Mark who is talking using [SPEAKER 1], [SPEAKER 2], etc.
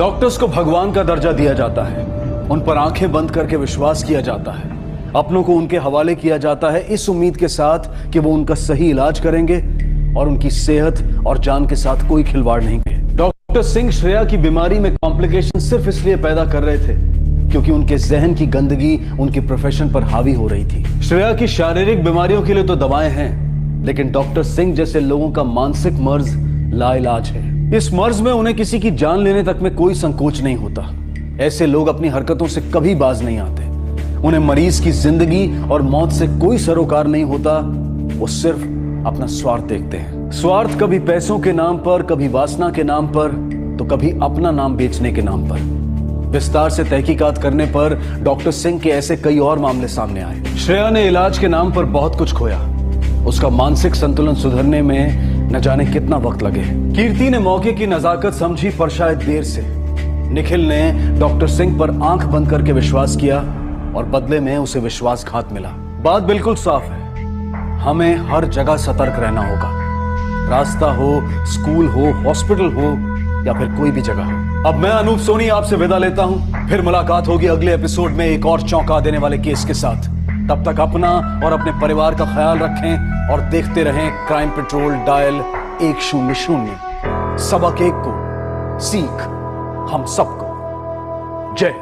[SPEAKER 1] Doctors को भगवान का दर्जा दिया जाता है। उन पर आँखें बंद करके विश्वास किया जाता है। अपनों को उनके हवाले किया जाता है इस उम्मीद के साथ कि वो उनका सही इलाज करेंगे और उनकी सेहत और जान के साथ कोई खिलवाड़ नहीं करेंगे डॉक्टर सिंह श्रेया की बीमारी में कॉम्प्लिकेशन सिर्फ़ इसलिए पैदा कर रहे थे क्योंकि उनके जहन की गंदगी उनके प्रोफेशन पर हावी हो रही थी। श्रेया की शारीरिक बीमारियों के लिए तो दवाएँ हैं, लेकिन डॉक्टर सिंह जैसे लोगों का मानसिक मर्ज लाइलाज है। इस मर्ज में उन्हें किसी की जान लेने तक में कोई संकोच नहीं होता। ऐसे लोग अपनी हरकतों से कभी बाज नहीं आते। उन्हें मरीज़ की ज़िंदगी और मौत से कोई सरोकार नहीं होता। वो सिर्फ़ अपना स्वार्थ देखते हैं। स्वार्थ कभी पैसों के नाम पर, कभी वासना के नाम पर तो कभी अपना नाम बेचने के नाम पर। विस्तार से तहकीकात करने पर डॉक्टर सिंह के ऐसे कई और मामले सामने आए। श्रेया ने इलाज के नाम पर बहुत कुछ खोया। उसका मानसिक संतुलन सुधरने में न जाने कितना वक्त लगे। कीर्ति ने मौके की नजाकत समझी पर शायद देर से। निखिल ने डॉक्टर सिंह पर आँख बंद करके विश्वास किया और बदले में उसे विश्वासघात मिला। बात बिल्कुल साफ़ है। हमें हर जगह सतर्क रहना होगा। रास्ता हो, स्कूल हो, हॉस्पिटल हो या फिर कोई भी जगह हो। अब मैं अनूप सोनी आपसे विदा लेता हूँ। फिर मुलाकात होगी अगले एपिसोड में एक और चौंका देने वाले केस के साथ। तब तक अपना और अपने परिवार का ख्याल रखें और देखते रहें क्राइम पेट्रोल डायल एक शून्य शून्य। सबक एक को, सीख हम सबको। जय।